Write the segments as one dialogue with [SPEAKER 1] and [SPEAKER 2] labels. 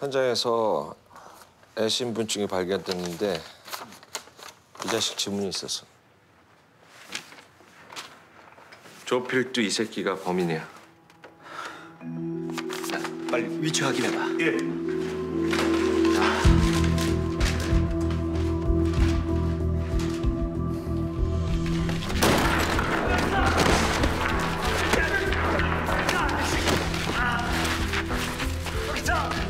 [SPEAKER 1] 현장에서 애신분증이 발견됐는데 이 자식 지문이 있었어. 조필두 이 새끼가 범인이야.
[SPEAKER 2] 자, 빨리 위치 확인해봐.
[SPEAKER 3] 예. 자.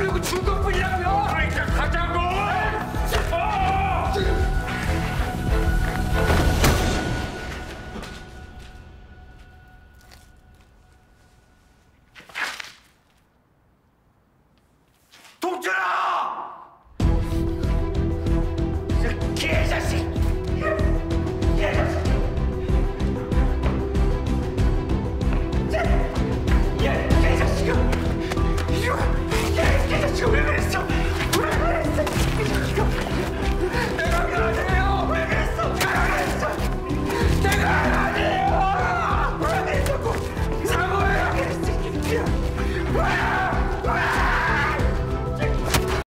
[SPEAKER 3] 그리고 중국분이라고요!